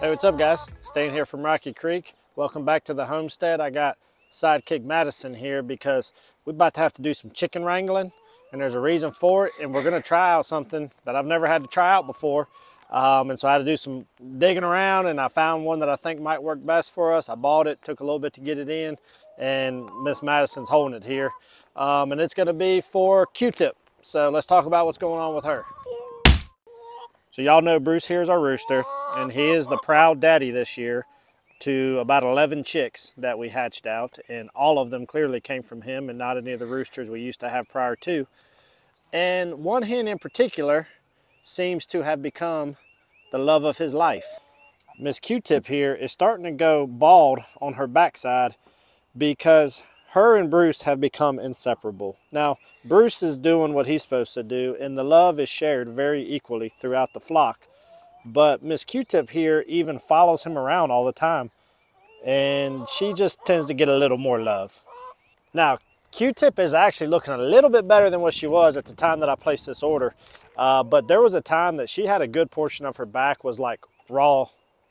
Hey, what's up guys? Staying here from Rocky Creek. Welcome back to the homestead. I got Sidekick Madison here because we're about to have to do some chicken wrangling and there's a reason for it and we're gonna try out something that I've never had to try out before. Um, and so I had to do some digging around and I found one that I think might work best for us. I bought it, took a little bit to get it in and Miss Madison's holding it here. Um, and it's gonna be for Q-Tip. So let's talk about what's going on with her. So y'all know Bruce here is our rooster, and he is the proud daddy this year to about 11 chicks that we hatched out, and all of them clearly came from him and not any of the roosters we used to have prior to. And one hen in particular seems to have become the love of his life. Miss Q-Tip here is starting to go bald on her backside because her and Bruce have become inseparable. Now, Bruce is doing what he's supposed to do, and the love is shared very equally throughout the flock. But Miss Q-Tip here even follows him around all the time, and she just tends to get a little more love. Now, Q-Tip is actually looking a little bit better than what she was at the time that I placed this order, uh, but there was a time that she had a good portion of her back was like raw.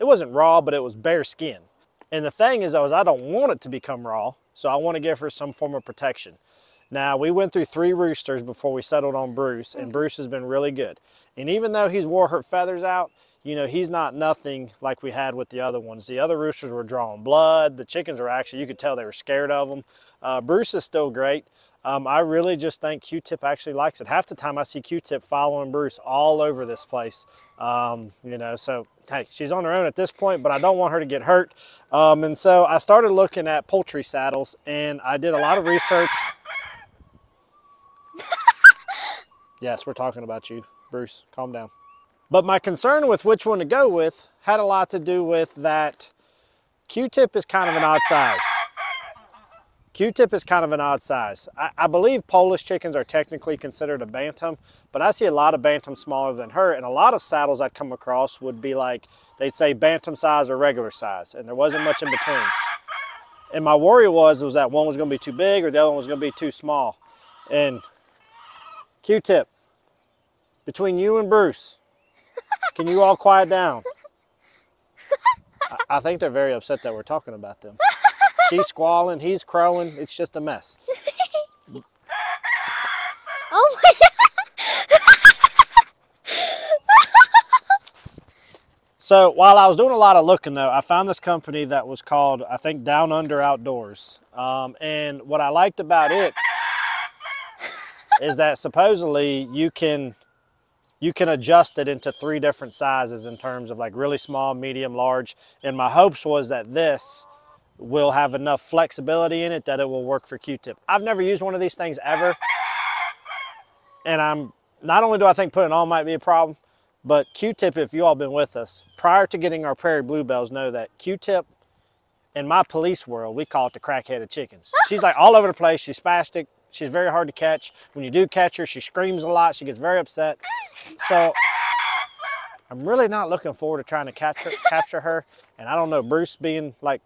It wasn't raw, but it was bare skin. And the thing is, though, is I don't want it to become raw. So I want to give her some form of protection. Now, we went through three roosters before we settled on Bruce, and Bruce has been really good. And even though he's wore her feathers out, you know, he's not nothing like we had with the other ones. The other roosters were drawing blood. The chickens were actually, you could tell they were scared of them. Uh, Bruce is still great. Um, I really just think Q-Tip actually likes it. Half the time I see Q-Tip following Bruce all over this place. Um, you know, so hey, she's on her own at this point, but I don't want her to get hurt. Um, and so I started looking at poultry saddles and I did a lot of research. yes, we're talking about you, Bruce, calm down. But my concern with which one to go with had a lot to do with that Q-tip is kind of an odd size. Q-tip is kind of an odd size. I, I, believe Polish chickens are technically considered a bantam, but I see a lot of bantams smaller than her, and a lot of saddles I'd come across would be like, they'd say bantam size or regular size, and there wasn't much in between. And my worry was, was that one was gonna be too big or the other one was gonna be too small. And Q-tip, between you and Bruce, can you all quiet down? I, I think they're very upset that we're talking about them. She's squalling, he's crowing. It's just a mess. oh my God. so while I was doing a lot of looking though, I found this company that was called, I think, Down Under Outdoors. Um, and what I liked about it is that supposedly you can you can adjust it into three different sizes in terms of like really small, medium, large. And my hopes was that this will have enough flexibility in it that it will work for Q-tip. I've never used one of these things ever. And I'm, not only do I think putting on might be a problem, but Q-tip, if you all been with us, prior to getting our prairie bluebells, know that Q-tip, in my police world, we call it the crackhead of chickens. She's like all over the place. She's spastic. She's very hard to catch. When you do catch her, she screams a lot. She gets very upset. So I'm really not looking forward to trying to catch her, capture her. And I don't know, Bruce being like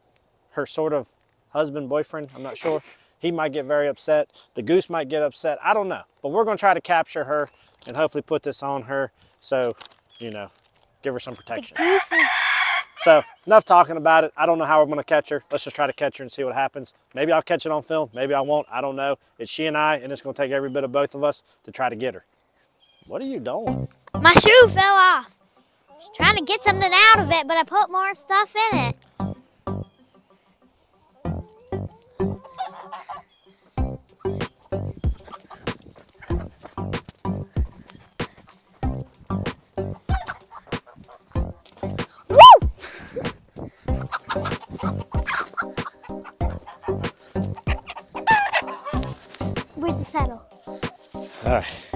her sort of husband, boyfriend, I'm not sure. He might get very upset. The goose might get upset. I don't know. But we're going to try to capture her and hopefully put this on her so, you know, give her some protection. The goose is... So, enough talking about it. I don't know how we're going to catch her. Let's just try to catch her and see what happens. Maybe I'll catch it on film. Maybe I won't. I don't know. It's she and I, and it's going to take every bit of both of us to try to get her. What are you doing? My shoe fell off. Trying to get something out of it, but I put more stuff in it. Where's the saddle? All right.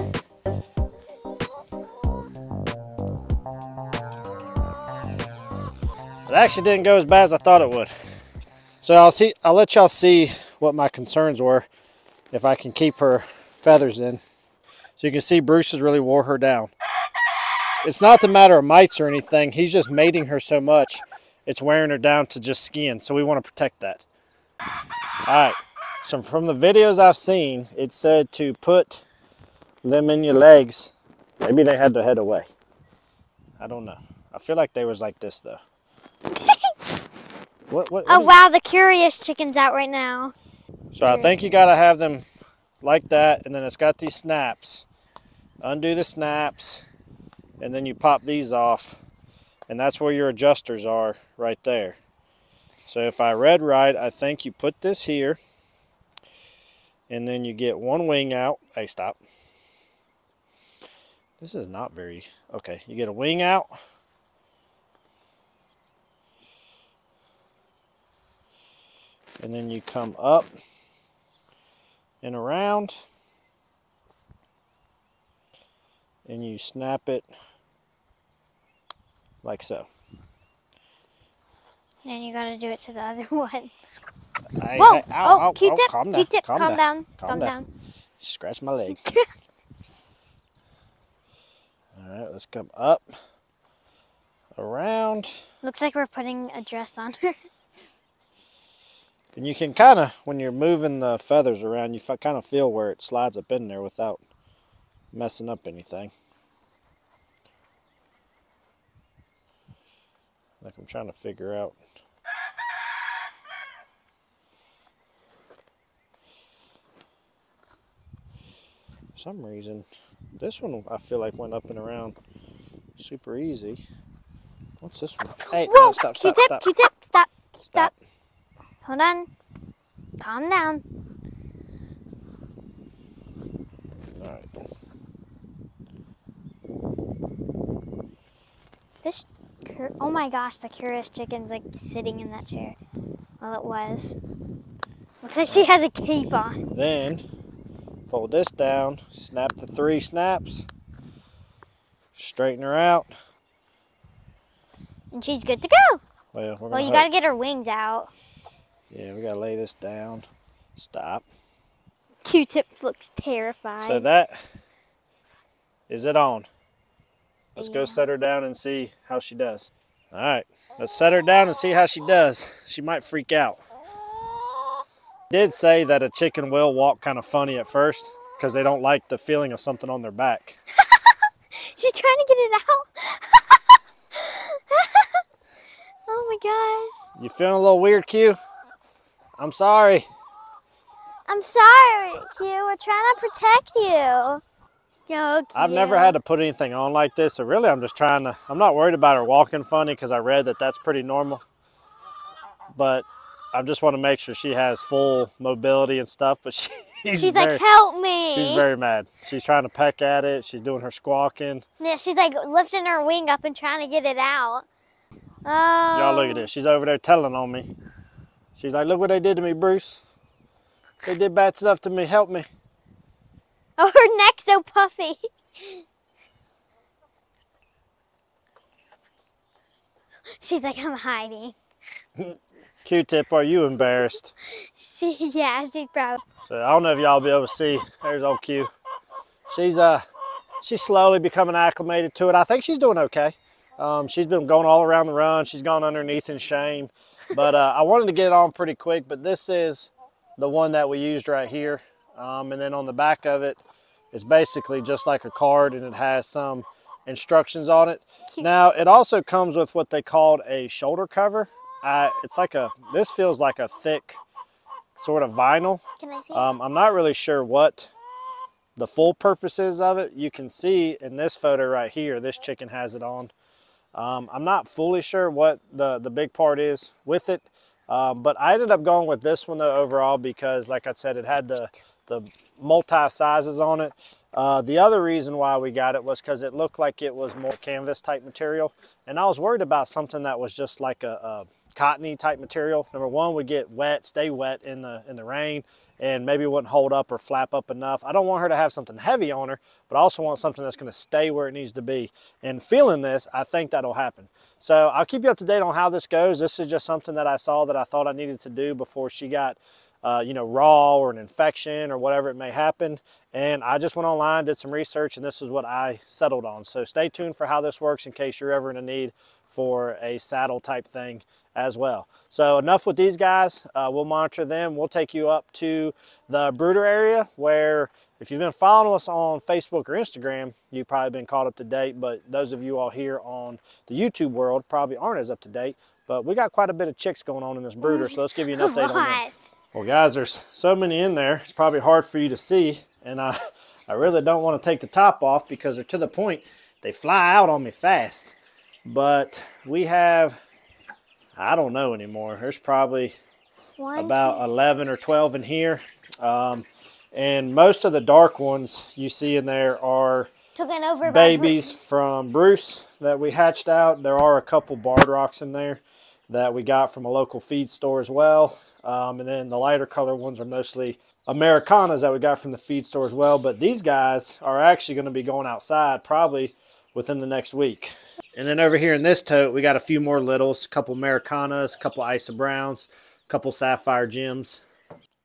It actually didn't go as bad as I thought it would. So I'll see. I'll let y'all see what my concerns were if I can keep her feathers in. So you can see Bruce has really wore her down. It's not the matter of mites or anything. He's just mating her so much, it's wearing her down to just skin. So we want to protect that. All right. So from the videos I've seen, it said to put them in your legs. Maybe they had to head away. I don't know. I feel like they was like this though. What, what, Oh wow, the curious chicken's out right now. So I think you gotta have them like that, and then it's got these snaps. Undo the snaps, and then you pop these off, and that's where your adjusters are, right there. So if I read right, I think you put this here, and then you get one wing out. Hey, stop. This is not very, okay, you get a wing out. And then you come up and around and you snap it like so. And you gotta do it to the other one. Hey, Whoa! ow, oh, Q-tip, oh, ow, Q-tip, calm, calm, down. calm down. down. Scratch my leg. All right, let's come up, around, Looks like we're putting a dress on her. and you can kind of, when you're moving the feathers around, you kind of feel where it slides up in there without messing up anything. Like I'm trying to figure out. For some reason, this one I feel like went up and around super easy. What's this one? Hey, no, Whoa! stop, stop, Q-tip, stop. Q-tip, stop, Stop. Hold on. Calm down. All right. This, oh my gosh, the curious chicken's like sitting in that chair. Well, it was. Looks like she has a cape on. Then fold this down, snap the three snaps, straighten her out. And she's good to go. Well, Well, you hope- gotta get her wings out. Yeah, we gotta lay this down. Stop. Q-tip looks terrified. So that is it on. Let's Yeah. go set her down and see how she does. All right, let's set her down and see how she does. She might freak out. Did say that a chicken will walk kind of funny at first because they don't like the feeling of something on their back. She's trying to get it out. oh my gosh. You feeling a little weird, Q? I'm sorry. I'm sorry, Q. We're trying to protect you. Yo, I've never had to put anything on like this, so really I'm just trying to. I'm not worried about her walking funny because I read that that's pretty normal. But I just want to make sure she has full mobility and stuff. But she, she's, She's very, like, help me. she's very mad. She's trying to peck at it. She's doing her squawking. Yeah, she's like lifting her wing up and trying to get it out. Oh. Y'all look at um, this. She's over there telling on me. She's like, look what they did to me, Bruce. They did bad stuff to me. Help me. Oh, her neck's so puffy. She's like, I'm hiding. Q-tip, are you embarrassed? She, yeah, she's proud. So I don't know if y'all be able to see. There's old Q. She's uh, she's slowly becoming acclimated to it. I think she's doing okay. Um, she's been going all around the run. She's gone underneath in shame. But uh, I wanted to get it on pretty quick. But this is the one that we used right here. Um, and then on the back of it, it's basically just like a card, and it has some instructions on it. Cute. Now it also comes with what they called a shoulder cover. I, it's like a. This feels like a thick sort of vinyl. Can I see? Um, I'm not really sure what the full purposes of it. You can see in this photo right here, this chicken has it on. Um, I'm not fully sure what the, the big part is with it, um, but I ended up going with this one though overall because, like I said, it had the, the multi sizes on it. Uh, the other reason why we got it was because it looked like it was more canvas type material, and I was worried about something that was just like a, a cottony type material. Number one would get wet, stay wet in the in the rain, and maybe wouldn't hold up or flap up enough. I don't want her to have something heavy on her, but I also want something that's going to stay where it needs to be. And feeling this, I think that'll happen. So I'll keep you up to date on how this goes. This is just something that I saw that I thought I needed to do before she got uh, you know, raw or an infection or whatever it may happen. And I just went online, did some research, and this is what I settled on. So stay tuned for how this works in case you're ever in a need for a saddle type thing as well. So enough with these guys. Uh, we'll monitor them. We'll take you up to the brooder area where if you've been following us on Facebook or Instagram, you've probably been caught up to date. But those of you all here on the YouTube world probably aren't as up to date. But we got quite a bit of chicks going on in this brooder, so let's give you an update on that. Well, guys, there's so many in there. It's probably hard for you to see, and I, I really don't want to take the top off because they're to the point they fly out on me fast. But we have, I don't know anymore. There's probably One, about two. 11 or 12 in here. Um, and most of the dark ones you see in there are babies Bruce. from Bruce that we hatched out. There are a couple barred rocks in there that we got from a local feed store as well. Um, and then the lighter color ones are mostly Americanas that we got from the feed store as well. But these guys are actually going to be going outside probably within the next week. And then over here in this tote, we got a few more littles, a couple Americanas, a couple Isa Browns, a couple Sapphire Gems.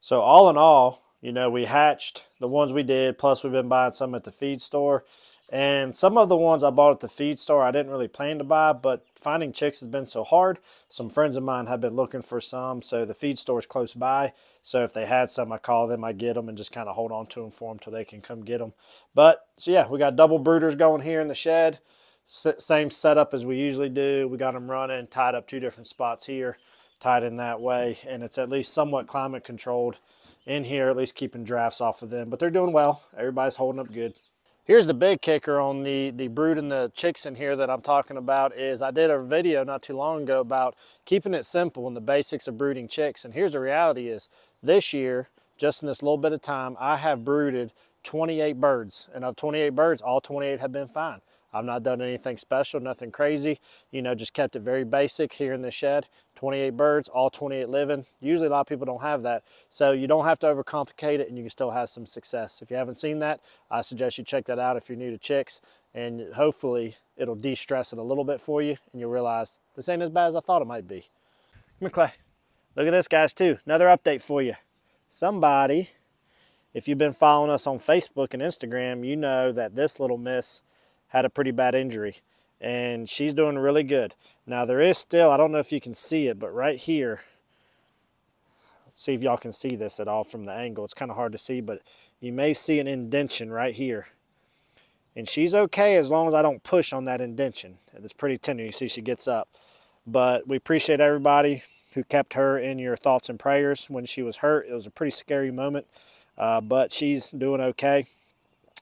So all in all, you know, we hatched the ones we did, plus we've been buying some at the feed store. And some of the ones I bought at the feed store, I didn't really plan to buy, but finding chicks has been so hard. Some friends of mine have been looking for some, so the feed store is close by. So if they had some, I call them, I get them, and just kind of hold on to them for them till they can come get them. But, so yeah, we got double brooders going here in the shed. S same setup as we usually do. We got them running, tied up two different spots here, tied in that way, and it's at least somewhat climate controlled in here, at least keeping drafts off of them. But they're doing well. Everybody's holding up good. Here's the big kicker on the, the brood and the chicks in here that I'm talking about is I did a video not too long ago about keeping it simple and the basics of brooding chicks. And here's the reality is this year, just in this little bit of time, I have brooded 28 birds. And of 28 birds, all 28 have been fine. I've not done anything special, nothing crazy. You know, just kept it very basic here in the shed. 28 birds, all 28 living. Usually a lot of people don't have that. So you don't have to overcomplicate it and you can still have some success. If you haven't seen that, I suggest you check that out if you're new to chicks and hopefully it'll de-stress it a little bit for you and you'll realize this ain't as bad as I thought it might be. Come. Look at this, guys, too. Another update for you. Somebody, if you've been following us on Facebook and Instagram, you know that this little miss had a pretty bad injury and she's doing really good. Now there is still, I don't know if you can see it, but right here, see if y'all can see this at all from the angle. It's kind of hard to see, but you may see an indention right here. And she's okay as long as I don't push on that indention. It's pretty tender. You see she gets up. But we appreciate everybody who kept her in your thoughts and prayers when she was hurt. It was a pretty scary moment, uh, but she's doing okay.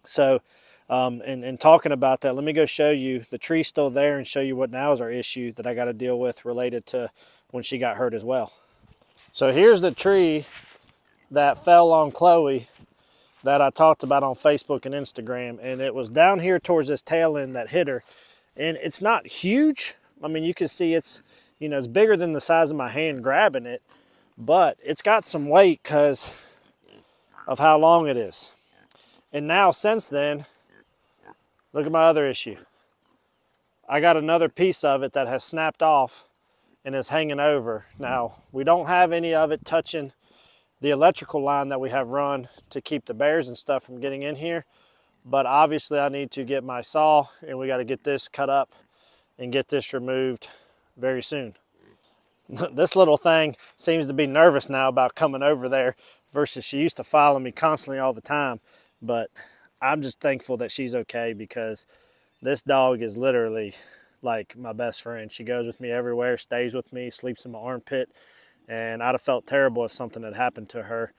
So um, and, and talking about that, let me go show you the tree still there and show you what now is our issue that I got to deal with related to when she got hurt as well. So here's the tree that fell on Chloe that I talked about on Facebook and Instagram. And it was down here towards this tail end that hit her. And it's not huge. I mean, you can see it's, you know, it's bigger than the size of my hand grabbing it, but it's got some weight because of how long it is. And now since then, Look at my other issue. I got another piece of it that has snapped off and is hanging over. Now, we don't have any of it touching the electrical line that we have run to keep the bears and stuff from getting in here. But obviously I need to get my saw and we got to get this cut up and get this removed very soon. this little thing seems to be nervous now about coming over there versus she used to follow me constantly all the time. But I'm just thankful that she's okay because this dog is literally like my best friend. She goes with me everywhere, stays with me, sleeps in my armpit, and I'd have felt terrible if something had happened to her.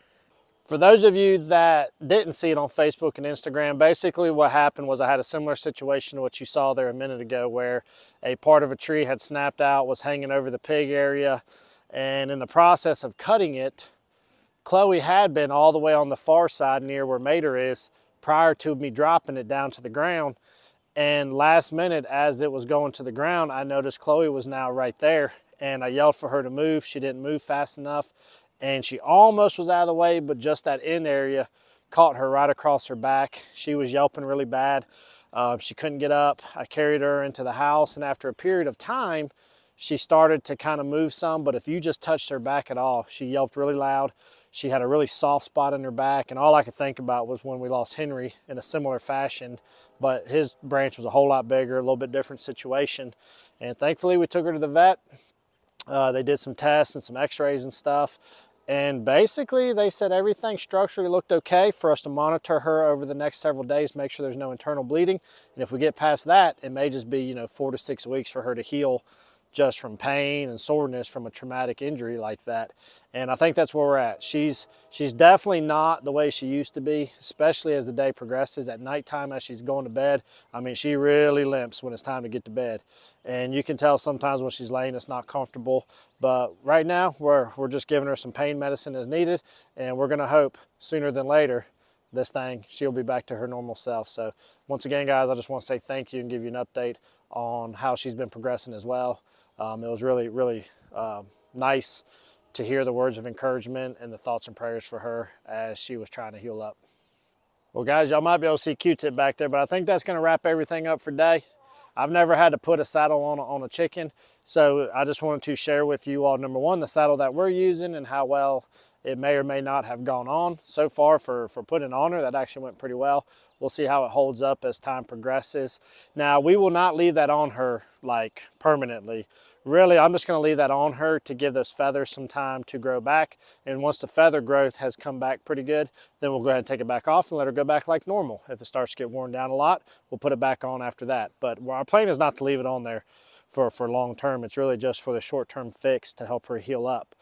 For those of you that didn't see it on Facebook and Instagram, basically what happened was I had a similar situation to what you saw there a minute ago where a part of a tree had snapped out, was hanging over the pig area, and in the process of cutting it, Chloe had been all the way on the far side near where Mater is, prior to me dropping it down to the ground. And last minute, as it was going to the ground, I noticed Chloe was now right there. And I yelled for her to move. She didn't move fast enough. And she almost was out of the way, but just that end area caught her right across her back. She was yelping really bad. Uh, she couldn't get up. I carried her into the house. And after a period of time, she started to kind of move some, but if you just touched her back at all, she yelped really loud. She had a really soft spot in her back, and all I could think about was when we lost Henry in a similar fashion, but his branch was a whole lot bigger, a little bit different situation. And thankfully, we took her to the vet. Uh, they did some tests and some x-rays and stuff and basically, they said everything structurally looked okay for us to monitor her over the next several days, make sure there's no internal bleeding. And if we get past that, it may just be, you know, four to six weeks for her to heal just from pain and soreness from a traumatic injury like that. And I think that's where we're at. She's she's definitely not the way she used to be, especially as the day progresses. At nighttime as she's going to bed, I mean, she really limps when it's time to get to bed. And you can tell sometimes when she's laying, it's not comfortable. But right now, we're, we're just giving her some pain medicine as needed. And we're gonna hope sooner than later this thing, she'll be back to her normal self. So once again, guys, I just want to say thank you and give you an update on how she's been progressing as well. Um, it was really, really um, nice to hear the words of encouragement and the thoughts and prayers for her as she was trying to heal up. Well, guys, y'all might be able to see Q-tip back there, but I think that's going to wrap everything up for today. I've never had to put a saddle on a, on a chicken, so I just wanted to share with you all, number one, the saddle that we're using and how well it may or may not have gone on. So far for, for putting on her, that actually went pretty well. We'll see how it holds up as time progresses. Now, we will not leave that on her like permanently. Really, I'm just gonna leave that on her to give those feathers some time to grow back. And once the feather growth has come back pretty good, then we'll go ahead and take it back off and let her go back like normal. If it starts to get worn down a lot, we'll put it back on after that. But our plan is not to leave it on there for, for long term. It's really just for the short term fix to help her heal up.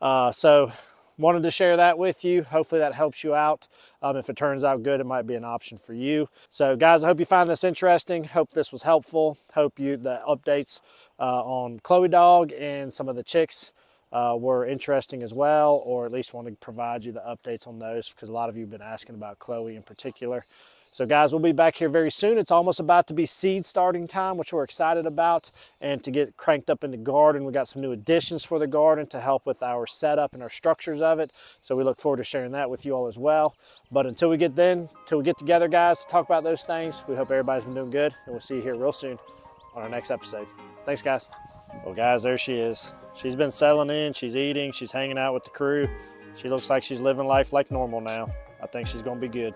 Uh, so wanted to share that with you. Hopefully that helps you out. Um, if it turns out good, it might be an option for you. So guys, I hope you find this interesting. Hope this was helpful. Hope you the updates uh, on Chloe Dog and some of the chicks uh, were interesting as well, or at least want to provide you the updates on those because a lot of you have been asking about Chloe in particular. So guys, we'll be back here very soon. It's almost about to be seed starting time, which we're excited about. And to get cranked up in the garden, we got some new additions for the garden to help with our setup and our structures of it. So we look forward to sharing that with you all as well. But until we get then, until we get together, guys, to talk about those things, we hope everybody's been doing good. And we'll see you here real soon on our next episode. Thanks, guys. Well, guys, there she is. She's been settling in. She's eating. She's hanging out with the crew. She looks like she's living life like normal now. I think she's going to be good.